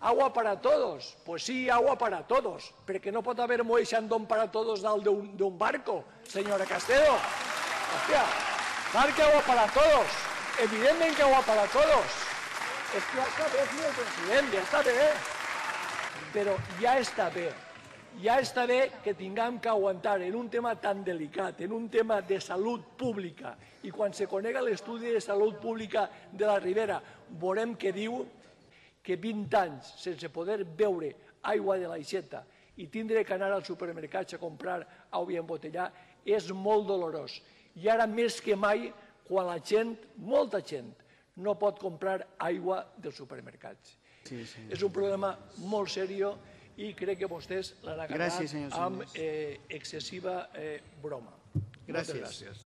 Agua para todos. Pues sí, agua para todos. Perquè no pot haver moe xandón para todos dalt d'un barco, senyora Castedo. Hòstia, clar que agua para todos. Evidentment que agua para todos. És que ja està bé, senyor president, ja està bé. Però ja està bé. Ja que tinguem que aguantar en un tema tan delicat, en un tema de salut pública, i quan se conega l'estudi de salut pública de la Ribera, veurem que diu que 20 anys sense poder beure aigua de l'aixeta i tindre que anar al supermercat a comprar aigua embotellar és molt dolorós. I ara més que mai, quan la gent, molta gent, no pot comprar aigua dels supermercats. Sí, sí. És un problema molt seriós i crec que vostès l'han acabat amb eh, excessiva eh, broma. Gràcies. Moltes gràcies.